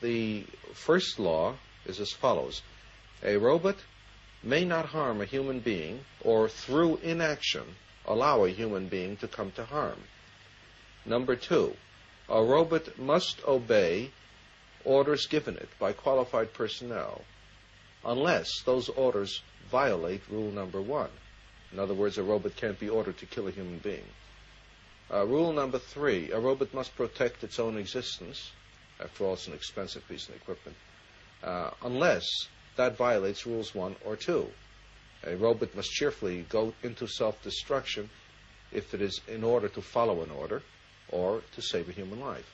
the first law is as follows A robot may not harm a human being or through inaction allow a human being to come to harm. Number two, a robot must obey orders given it by qualified personnel unless those orders violate rule number one. In other words, a robot can't be ordered to kill a human being. Uh, rule number three, a robot must protect its own existence. After all, it's an expensive piece of equipment. Uh, unless that violates rules one or two. A robot must cheerfully go into self-destruction if it is in order to follow an order or to save a human life.